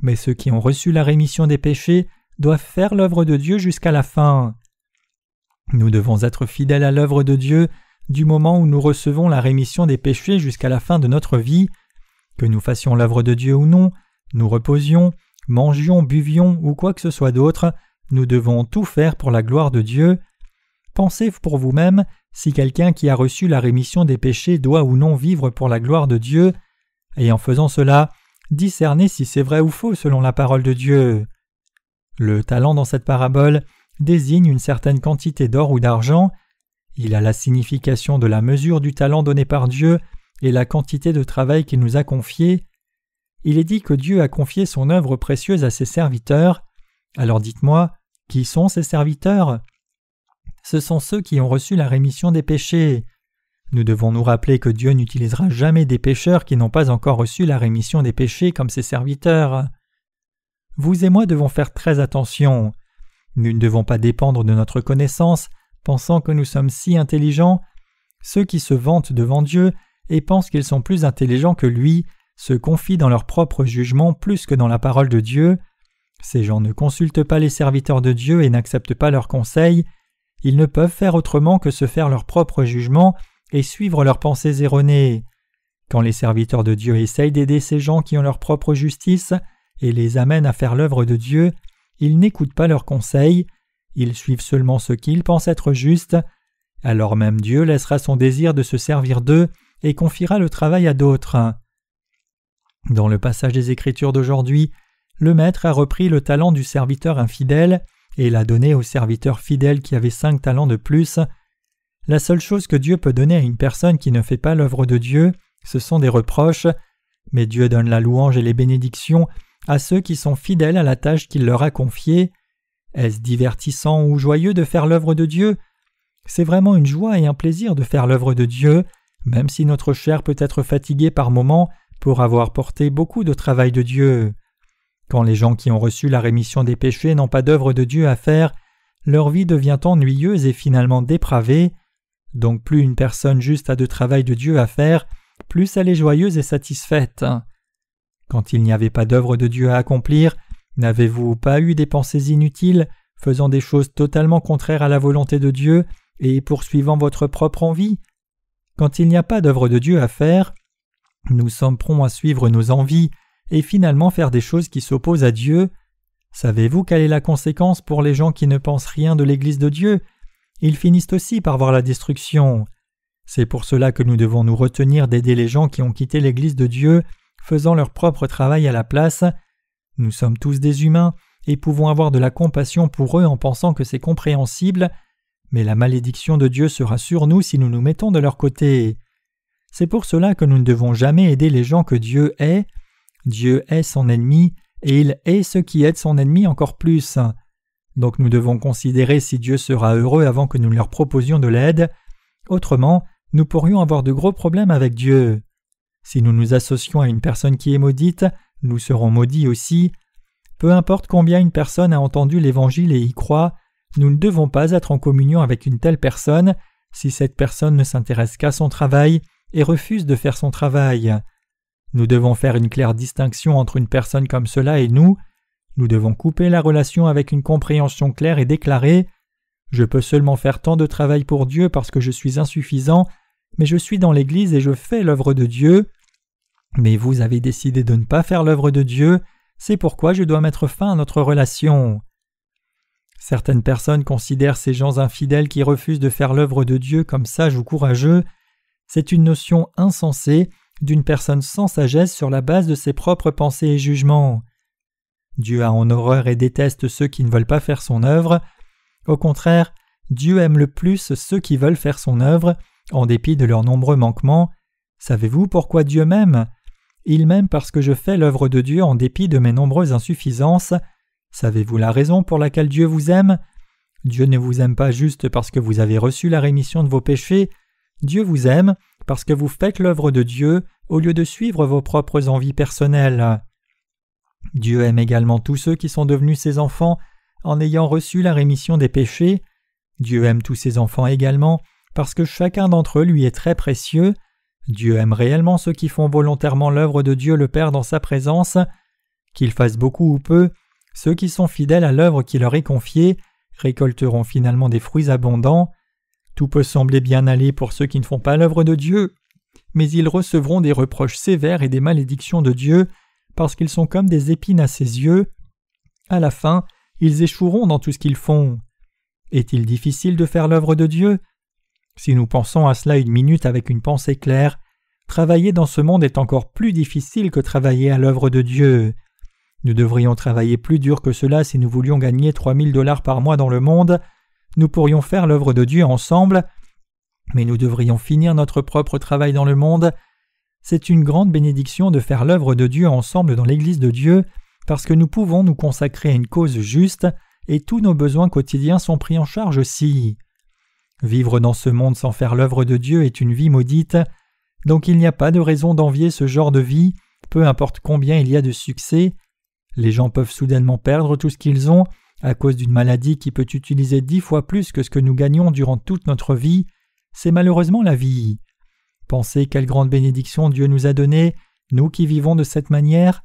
mais ceux qui ont reçu la rémission des péchés doivent faire l'œuvre de Dieu jusqu'à la fin. Nous devons être fidèles à l'œuvre de Dieu du moment où nous recevons la rémission des péchés jusqu'à la fin de notre vie. Que nous fassions l'œuvre de Dieu ou non, nous reposions, mangions, buvions ou quoi que ce soit d'autre, nous devons tout faire pour la gloire de Dieu. Pensez pour vous-même si quelqu'un qui a reçu la rémission des péchés doit ou non vivre pour la gloire de Dieu, et en faisant cela, discerner si c'est vrai ou faux selon la parole de Dieu. Le talent dans cette parabole désigne une certaine quantité d'or ou d'argent, il a la signification de la mesure du talent donné par Dieu et la quantité de travail qu'il nous a confié. Il est dit que Dieu a confié son œuvre précieuse à ses serviteurs. Alors dites-moi, qui sont ces serviteurs? Ce sont ceux qui ont reçu la rémission des péchés. Nous devons nous rappeler que Dieu n'utilisera jamais des pécheurs qui n'ont pas encore reçu la rémission des péchés comme ses serviteurs. Vous et moi devons faire très attention. Nous ne devons pas dépendre de notre connaissance, pensant que nous sommes si intelligents. Ceux qui se vantent devant Dieu et pensent qu'ils sont plus intelligents que lui se confient dans leur propre jugement plus que dans la parole de Dieu. Ces gens ne consultent pas les serviteurs de Dieu et n'acceptent pas leurs conseils. Ils ne peuvent faire autrement que se faire leur propre jugement et suivre leurs pensées erronées. Quand les serviteurs de Dieu essayent d'aider ces gens qui ont leur propre justice et les amènent à faire l'œuvre de Dieu, ils n'écoutent pas leurs conseils, ils suivent seulement ce qu'ils pensent être juste, alors même Dieu laissera son désir de se servir d'eux et confiera le travail à d'autres. Dans le passage des Écritures d'aujourd'hui, le Maître a repris le talent du serviteur infidèle et l'a donné au serviteur fidèle qui avait cinq talents de plus. La seule chose que Dieu peut donner à une personne qui ne fait pas l'œuvre de Dieu, ce sont des reproches, mais Dieu donne la louange et les bénédictions à ceux qui sont fidèles à la tâche qu'il leur a confiée. Est-ce divertissant ou joyeux de faire l'œuvre de Dieu? C'est vraiment une joie et un plaisir de faire l'œuvre de Dieu, même si notre chair peut être fatiguée par moments pour avoir porté beaucoup de travail de Dieu. Quand les gens qui ont reçu la rémission des péchés n'ont pas d'œuvre de Dieu à faire, leur vie devient ennuyeuse et finalement dépravée. Donc plus une personne juste a de travail de Dieu à faire, plus elle est joyeuse et satisfaite. Quand il n'y avait pas d'œuvre de Dieu à accomplir, n'avez-vous pas eu des pensées inutiles, faisant des choses totalement contraires à la volonté de Dieu et poursuivant votre propre envie? Quand il n'y a pas d'œuvre de Dieu à faire, nous sommes prompts à suivre nos envies et finalement faire des choses qui s'opposent à Dieu. Savez-vous quelle est la conséquence pour les gens qui ne pensent rien de l'Église de Dieu? Ils finissent aussi par voir la destruction. C'est pour cela que nous devons nous retenir d'aider les gens qui ont quitté l'Église de Dieu, faisant leur propre travail à la place. Nous sommes tous des humains et pouvons avoir de la compassion pour eux en pensant que c'est compréhensible, mais la malédiction de Dieu sera sur nous si nous nous mettons de leur côté. C'est pour cela que nous ne devons jamais aider les gens que Dieu est. Dieu est son ennemi, et il est ceux qui aident son ennemi encore plus. Donc nous devons considérer si Dieu sera heureux avant que nous leur proposions de l'aide. Autrement, nous pourrions avoir de gros problèmes avec Dieu. Si nous nous associons à une personne qui est maudite, nous serons maudits aussi. Peu importe combien une personne a entendu l'Évangile et y croit, nous ne devons pas être en communion avec une telle personne si cette personne ne s'intéresse qu'à son travail et refuse de faire son travail. Nous devons faire une claire distinction entre une personne comme cela et nous. Nous devons couper la relation avec une compréhension claire et déclarée. Je peux seulement faire tant de travail pour Dieu parce que je suis insuffisant, mais je suis dans l'Église et je fais l'œuvre de Dieu. Mais vous avez décidé de ne pas faire l'œuvre de Dieu, c'est pourquoi je dois mettre fin à notre relation. Certaines personnes considèrent ces gens infidèles qui refusent de faire l'œuvre de Dieu comme sages ou courageux, c'est une notion insensée d'une personne sans sagesse sur la base de ses propres pensées et jugements. Dieu a en horreur et déteste ceux qui ne veulent pas faire son œuvre. Au contraire, Dieu aime le plus ceux qui veulent faire son œuvre, en dépit de leurs nombreux manquements. Savez-vous pourquoi Dieu m'aime? Il m'aime parce que je fais l'œuvre de Dieu en dépit de mes nombreuses insuffisances. Savez-vous la raison pour laquelle Dieu vous aime? Dieu ne vous aime pas juste parce que vous avez reçu la rémission de vos péchés, Dieu vous aime parce que vous faites l'œuvre de Dieu au lieu de suivre vos propres envies personnelles. Dieu aime également tous ceux qui sont devenus ses enfants en ayant reçu la rémission des péchés. Dieu aime tous ses enfants également parce que chacun d'entre eux lui est très précieux. Dieu aime réellement ceux qui font volontairement l'œuvre de Dieu le Père dans sa présence. Qu'ils fassent beaucoup ou peu, ceux qui sont fidèles à l'œuvre qui leur est confiée récolteront finalement des fruits abondants. Tout peut sembler bien aller pour ceux qui ne font pas l'œuvre de Dieu, mais ils recevront des reproches sévères et des malédictions de Dieu, parce qu'ils sont comme des épines à ses yeux. À la fin, ils échoueront dans tout ce qu'ils font. Est-il difficile de faire l'œuvre de Dieu? Si nous pensons à cela une minute avec une pensée claire, travailler dans ce monde est encore plus difficile que travailler à l'œuvre de Dieu. Nous devrions travailler plus dur que cela si nous voulions gagner trois mille dollars par mois dans le monde, nous pourrions faire l'œuvre de Dieu ensemble, mais nous devrions finir notre propre travail dans le monde. C'est une grande bénédiction de faire l'œuvre de Dieu ensemble dans l'Église de Dieu, parce que nous pouvons nous consacrer à une cause juste, et tous nos besoins quotidiens sont pris en charge aussi. Vivre dans ce monde sans faire l'œuvre de Dieu est une vie maudite, donc il n'y a pas de raison d'envier ce genre de vie, peu importe combien il y a de succès. Les gens peuvent soudainement perdre tout ce qu'ils ont à cause d'une maladie qui peut utiliser dix fois plus que ce que nous gagnons durant toute notre vie. C'est malheureusement la vie. Pensez quelle grande bénédiction Dieu nous a donnée, nous qui vivons de cette manière.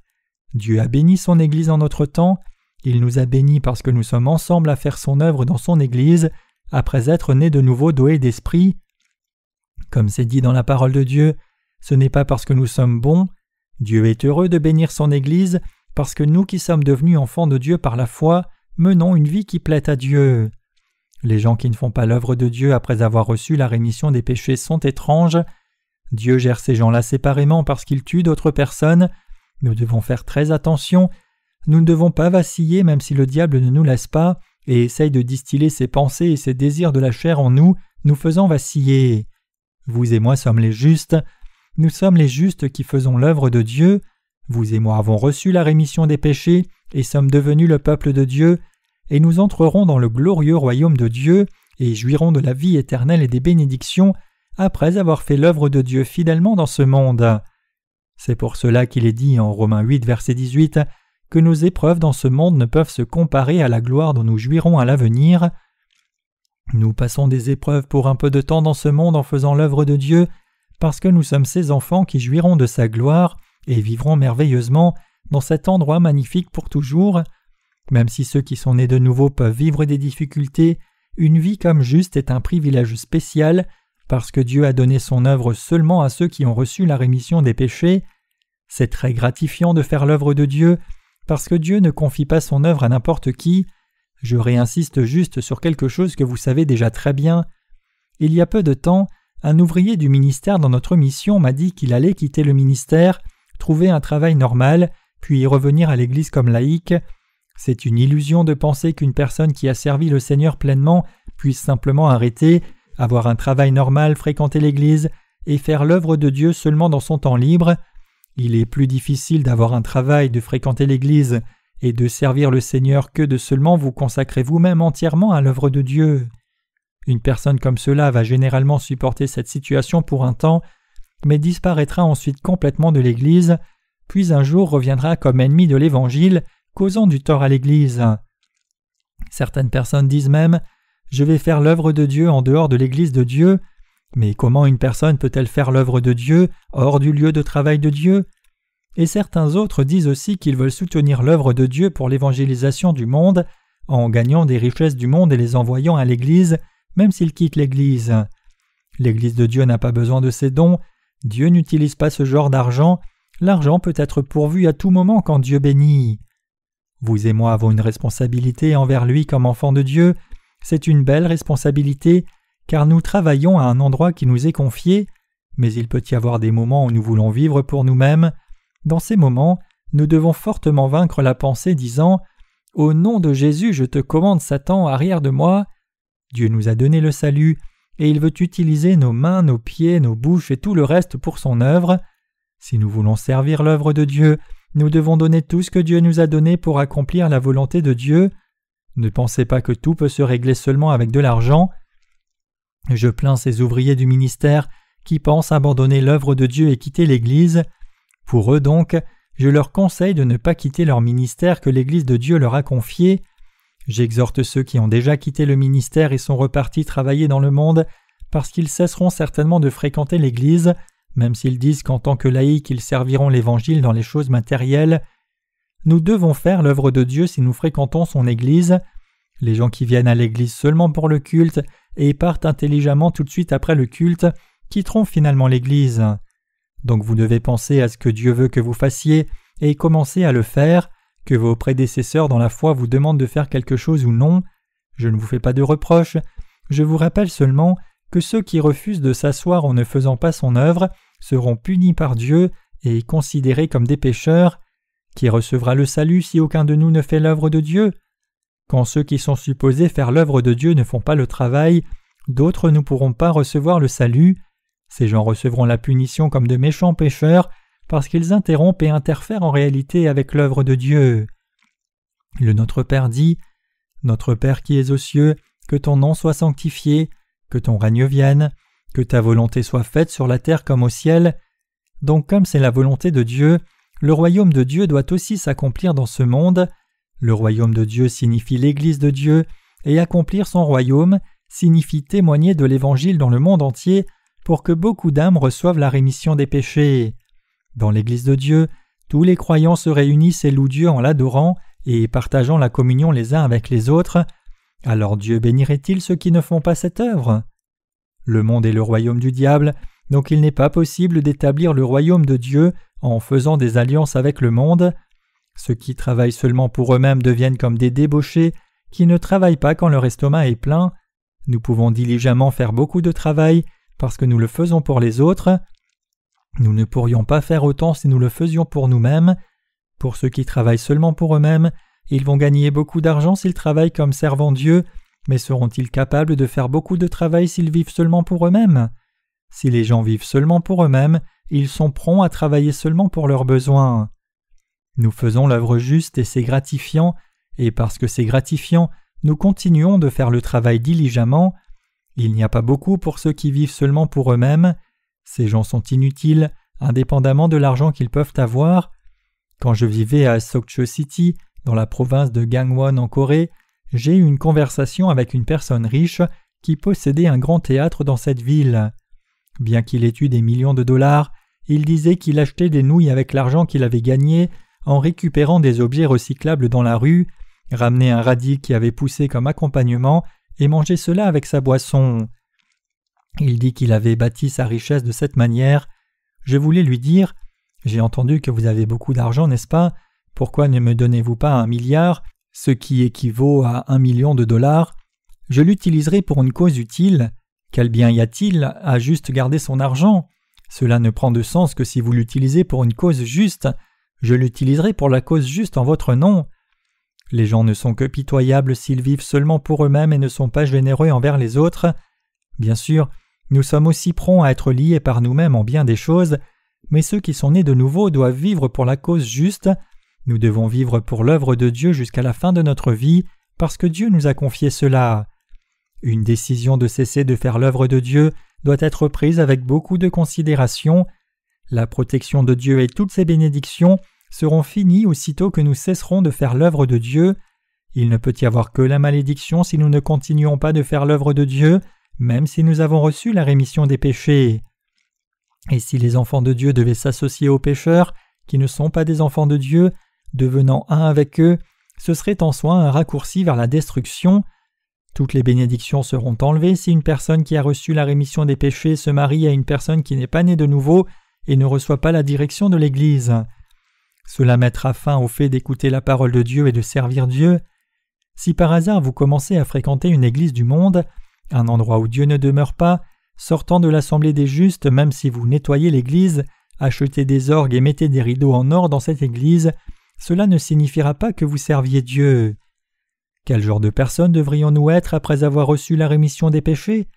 Dieu a béni son Église en notre temps, il nous a bénis parce que nous sommes ensemble à faire son œuvre dans son Église, après être nés de nouveau doués d'esprit. Comme c'est dit dans la parole de Dieu, ce n'est pas parce que nous sommes bons, Dieu est heureux de bénir son Église, parce que nous qui sommes devenus enfants de Dieu par la foi, menons une vie qui plaît à Dieu. Les gens qui ne font pas l'œuvre de Dieu après avoir reçu la rémission des péchés sont étranges. Dieu gère ces gens-là séparément parce qu'ils tuent d'autres personnes. Nous devons faire très attention. Nous ne devons pas vaciller même si le diable ne nous laisse pas et essaye de distiller ses pensées et ses désirs de la chair en nous, nous faisant vaciller. Vous et moi sommes les justes. Nous sommes les justes qui faisons l'œuvre de Dieu. Vous et moi avons reçu la rémission des péchés et sommes devenus le peuple de Dieu, et nous entrerons dans le glorieux royaume de Dieu et jouirons de la vie éternelle et des bénédictions après avoir fait l'œuvre de Dieu fidèlement dans ce monde. C'est pour cela qu'il est dit en Romains 8, verset 18 que nos épreuves dans ce monde ne peuvent se comparer à la gloire dont nous jouirons à l'avenir. Nous passons des épreuves pour un peu de temps dans ce monde en faisant l'œuvre de Dieu, parce que nous sommes ses enfants qui jouiront de sa gloire et vivront merveilleusement dans cet endroit magnifique pour toujours. Même si ceux qui sont nés de nouveau peuvent vivre des difficultés, une vie comme juste est un privilège spécial parce que Dieu a donné son œuvre seulement à ceux qui ont reçu la rémission des péchés. C'est très gratifiant de faire l'œuvre de Dieu parce que Dieu ne confie pas son œuvre à n'importe qui. Je réinsiste juste sur quelque chose que vous savez déjà très bien. Il y a peu de temps, un ouvrier du ministère dans notre mission m'a dit qu'il allait quitter le ministère, trouver un travail normal, puis revenir à l'Église comme laïque. C'est une illusion de penser qu'une personne qui a servi le Seigneur pleinement puisse simplement arrêter, avoir un travail normal, fréquenter l'Église et faire l'œuvre de Dieu seulement dans son temps libre. Il est plus difficile d'avoir un travail, de fréquenter l'Église et de servir le Seigneur que de seulement vous consacrer vous-même entièrement à l'œuvre de Dieu. Une personne comme cela va généralement supporter cette situation pour un temps, mais disparaîtra ensuite complètement de l'Église, puis un jour reviendra comme ennemi de l'Évangile, causant du tort à l'Église. Certaines personnes disent même Je vais faire l'œuvre de Dieu en dehors de l'Église de Dieu, mais comment une personne peut-elle faire l'œuvre de Dieu hors du lieu de travail de Dieu? Et certains autres disent aussi qu'ils veulent soutenir l'œuvre de Dieu pour l'évangélisation du monde, en gagnant des richesses du monde et les envoyant à l'Église, même s'ils quittent l'Église. L'Église de Dieu n'a pas besoin de ces dons, Dieu n'utilise pas ce genre d'argent, l'argent peut être pourvu à tout moment quand Dieu bénit. Vous et moi avons une responsabilité envers lui comme enfants de Dieu, c'est une belle responsabilité, car nous travaillons à un endroit qui nous est confié, mais il peut y avoir des moments où nous voulons vivre pour nous-mêmes. Dans ces moments, nous devons fortement vaincre la pensée disant Au nom de Jésus, je te commande Satan, arrière de moi. Dieu nous a donné le salut, et il veut utiliser nos mains, nos pieds, nos bouches et tout le reste pour son œuvre. Si nous voulons servir l'œuvre de Dieu, nous devons donner tout ce que Dieu nous a donné pour accomplir la volonté de Dieu. Ne pensez pas que tout peut se régler seulement avec de l'argent. Je plains ces ouvriers du ministère qui pensent abandonner l'œuvre de Dieu et quitter l'Église. Pour eux donc, je leur conseille de ne pas quitter leur ministère que l'Église de Dieu leur a confié. J'exhorte ceux qui ont déjà quitté le ministère et sont repartis travailler dans le monde, parce qu'ils cesseront certainement de fréquenter l'Église, même s'ils disent qu'en tant que laïcs ils serviront l'Évangile dans les choses matérielles. Nous devons faire l'œuvre de Dieu si nous fréquentons son Église. Les gens qui viennent à l'Église seulement pour le culte et partent intelligemment tout de suite après le culte quitteront finalement l'Église. Donc vous devez penser à ce que Dieu veut que vous fassiez et commencer à le faire, que vos prédécesseurs dans la foi vous demandent de faire quelque chose ou non. Je ne vous fais pas de reproches, je vous rappelle seulement que ceux qui refusent de s'asseoir en ne faisant pas son œuvre seront punis par Dieu et considérés comme des pécheurs. Qui recevra le salut si aucun de nous ne fait l'œuvre de Dieu? Quand ceux qui sont supposés faire l'œuvre de Dieu ne font pas le travail, d'autres ne pourront pas recevoir le salut. Ces gens recevront la punition comme de méchants pécheurs parce qu'ils interrompent et interfèrent en réalité avec l'œuvre de Dieu. Le Notre Père dit Notre Père qui es aux cieux, que ton nom soit sanctifié, que ton règne vienne, que ta volonté soit faite sur la terre comme au ciel. Donc comme c'est la volonté de Dieu, le royaume de Dieu doit aussi s'accomplir dans ce monde. Le royaume de Dieu signifie l'Église de Dieu, et accomplir son royaume signifie témoigner de l'Évangile dans le monde entier pour que beaucoup d'âmes reçoivent la rémission des péchés. Dans l'Église de Dieu, tous les croyants se réunissent et louent Dieu en l'adorant et partageant la communion les uns avec les autres. Alors Dieu bénirait-il ceux qui ne font pas cette œuvre? Le monde est le royaume du diable, donc il n'est pas possible d'établir le royaume de Dieu en faisant des alliances avec le monde. Ceux qui travaillent seulement pour eux-mêmes deviennent comme des débauchés qui ne travaillent pas quand leur estomac est plein. Nous pouvons diligemment faire beaucoup de travail parce que nous le faisons pour les autres. Nous ne pourrions pas faire autant si nous le faisions pour nous-mêmes. Pour ceux qui travaillent seulement pour eux-mêmes, ils vont gagner beaucoup d'argent s'ils travaillent comme servant Dieu, mais seront-ils capables de faire beaucoup de travail s'ils vivent seulement pour eux-mêmes? Si les gens vivent seulement pour eux-mêmes, ils sont prompts à travailler seulement pour leurs besoins. Nous faisons l'œuvre juste et c'est gratifiant, et parce que c'est gratifiant, nous continuons de faire le travail diligemment. Il n'y a pas beaucoup pour ceux qui vivent seulement pour eux-mêmes. Ces gens sont inutiles, indépendamment de l'argent qu'ils peuvent avoir. Quand je vivais à Sokcho City, dans la province de Gangwon en Corée, j'ai eu une conversation avec une personne riche qui possédait un grand théâtre dans cette ville. Bien qu'il ait eu des millions de dollars, il disait qu'il achetait des nouilles avec l'argent qu'il avait gagné en récupérant des objets recyclables dans la rue, ramenait un radis qui avait poussé comme accompagnement et mangeait cela avec sa boisson. Il dit qu'il avait bâti sa richesse de cette manière. Je voulais lui dire J'ai entendu que vous avez beaucoup d'argent, n'est-ce pas? Pourquoi ne me donnez-vous pas un milliard, ce qui équivaut à un million de dollars? Je l'utiliserai pour une cause utile. Quel bien y a-t-il à juste garder son argent? Cela ne prend de sens que si vous l'utilisez pour une cause juste. Je l'utiliserai pour la cause juste en votre nom. Les gens ne sont que pitoyables s'ils vivent seulement pour eux-mêmes et ne sont pas généreux envers les autres. Bien sûr, nous sommes aussi prompts à être liés par nous-mêmes en bien des choses, mais ceux qui sont nés de nouveau doivent vivre pour la cause juste. Nous devons vivre pour l'œuvre de Dieu jusqu'à la fin de notre vie, parce que Dieu nous a confié cela. Une décision de cesser de faire l'œuvre de Dieu doit être prise avec beaucoup de considération. La protection de Dieu et toutes ses bénédictions seront finies aussitôt que nous cesserons de faire l'œuvre de Dieu. Il ne peut y avoir que la malédiction si nous ne continuons pas de faire l'œuvre de Dieu, même si nous avons reçu la rémission des péchés. Et si les enfants de Dieu devaient s'associer aux pécheurs, qui ne sont pas des enfants de Dieu, devenant un avec eux, ce serait en soi un raccourci vers la destruction. Toutes les bénédictions seront enlevées si une personne qui a reçu la rémission des péchés se marie à une personne qui n'est pas née de nouveau et ne reçoit pas la direction de l'Église. Cela mettra fin au fait d'écouter la parole de Dieu et de servir Dieu. Si par hasard vous commencez à fréquenter une Église du monde, un endroit où Dieu ne demeure pas, sortant de l'assemblée des justes, même si vous nettoyez l'Église, achetez des orgues et mettez des rideaux en or dans cette Église, cela ne signifiera pas que vous serviez Dieu. Quel genre de personne devrions-nous être après avoir reçu la rémission des péchés?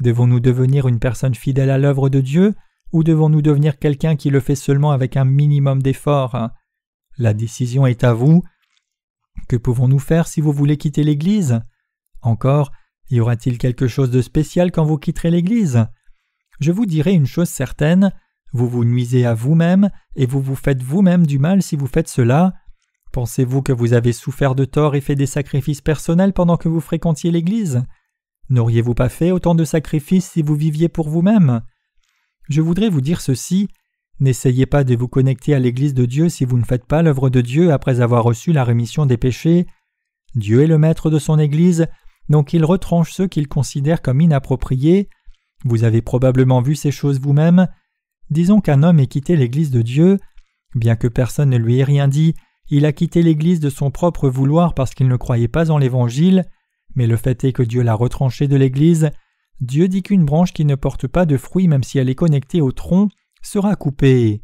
Devons-nous devenir une personne fidèle à l'œuvre de Dieu, ou devons-nous devenir quelqu'un qui le fait seulement avec un minimum d'effort? La décision est à vous. Que pouvons-nous faire si vous voulez quitter l'Église? Encore, y aura-t-il quelque chose de spécial quand vous quitterez l'Église? Je vous dirai une chose certaine, vous vous nuisez à vous-même et vous vous faites vous-même du mal si vous faites cela. Pensez-vous que vous avez souffert de tort et fait des sacrifices personnels pendant que vous fréquentiez l'Église? N'auriez-vous pas fait autant de sacrifices si vous viviez pour vous-même? Je voudrais vous dire ceci. N'essayez pas de vous connecter à l'Église de Dieu si vous ne faites pas l'œuvre de Dieu après avoir reçu la rémission des péchés. Dieu est le maître de son Église, donc il retranche ceux qu'il considère comme inappropriés. Vous avez probablement vu ces choses vous-même. Disons qu'un homme ait quitté l'Église de Dieu. Bien que personne ne lui ait rien dit, il a quitté l'Église de son propre vouloir parce qu'il ne croyait pas en l'Évangile, mais le fait est que Dieu l'a retranché de l'Église. Dieu dit qu'une branche qui ne porte pas de fruits même si elle est connectée au tronc sera coupée.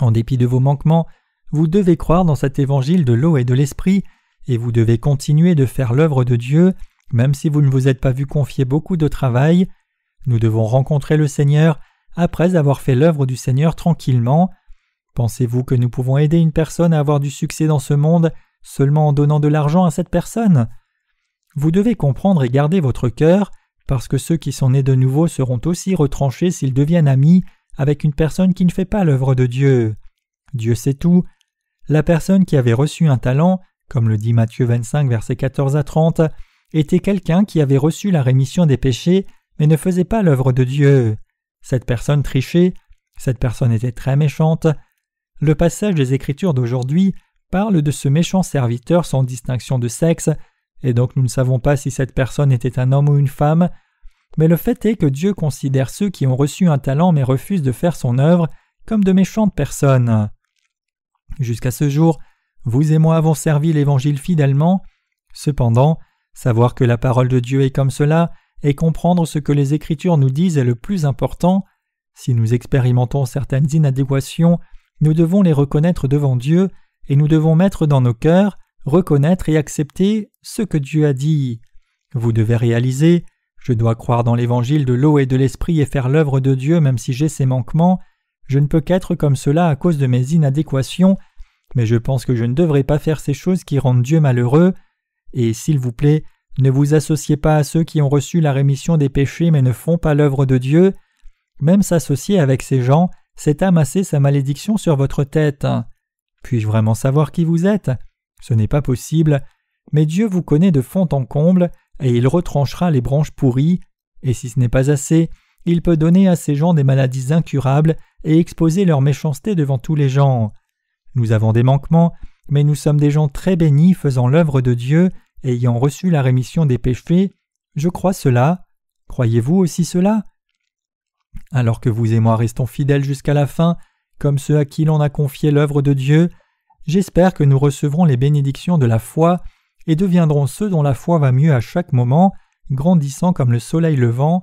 En dépit de vos manquements, vous devez croire dans cet évangile de l'eau et de l'esprit et vous devez continuer de faire l'œuvre de Dieu, même si vous ne vous êtes pas vu confier beaucoup de travail. Nous devons rencontrer le Seigneur après avoir fait l'œuvre du Seigneur tranquillement. Pensez-vous que nous pouvons aider une personne à avoir du succès dans ce monde seulement en donnant de l'argent à cette personne? Vous devez comprendre et garder votre cœur, parce que ceux qui sont nés de nouveau seront aussi retranchés s'ils deviennent amis avec une personne qui ne fait pas l'œuvre de Dieu. Dieu sait tout. La personne qui avait reçu un talent, comme le dit Matthieu 25, versets 14 à 30, était quelqu'un qui avait reçu la rémission des péchés, mais ne faisait pas l'œuvre de Dieu. Cette personne trichait, cette personne était très méchante. Le passage des Écritures d'aujourd'hui parle de ce méchant serviteur sans distinction de sexe, et donc nous ne savons pas si cette personne était un homme ou une femme, mais le fait est que Dieu considère ceux qui ont reçu un talent mais refusent de faire son œuvre comme de méchantes personnes. Jusqu'à ce jour, vous et moi avons servi l'Évangile fidèlement, cependant, savoir que la parole de Dieu est comme cela et comprendre ce que les Écritures nous disent est le plus important. Si nous expérimentons certaines inadéquations, nous devons les reconnaître devant Dieu et nous devons mettre dans nos cœurs, reconnaître et accepter ce que Dieu a dit. Vous devez réaliser je dois croire dans l'évangile de l'eau et de l'esprit et faire l'œuvre de Dieu même si j'ai ces manquements. Je ne peux qu'être comme cela à cause de mes inadéquations, mais je pense que je ne devrais pas faire ces choses qui rendent Dieu malheureux. Et s'il vous plaît, ne vous associez pas à ceux qui ont reçu la rémission des péchés mais ne font pas l'œuvre de Dieu. Même s'associer avec ces gens, c'est amasser sa malédiction sur votre tête. Puis-je vraiment savoir qui vous êtes? Ce n'est pas possible, mais Dieu vous connaît de fond en comble, et il retranchera les branches pourries, et si ce n'est pas assez, il peut donner à ces gens des maladies incurables et exposer leur méchanceté devant tous les gens. Nous avons des manquements, mais nous sommes des gens très bénis faisant l'œuvre de Dieu, ayant reçu la rémission des péchés. Je crois cela. Croyez-vous aussi cela? Alors que vous et moi restons fidèles jusqu'à la fin, comme ceux à qui l'on a confié l'œuvre de Dieu, j'espère que nous recevrons les bénédictions de la foi et deviendront ceux dont la foi va mieux à chaque moment, grandissant comme le soleil levant.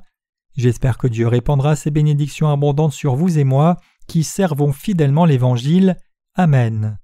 J'espère que Dieu répandra ses bénédictions abondantes sur vous et moi, qui servons fidèlement l'Évangile. Amen.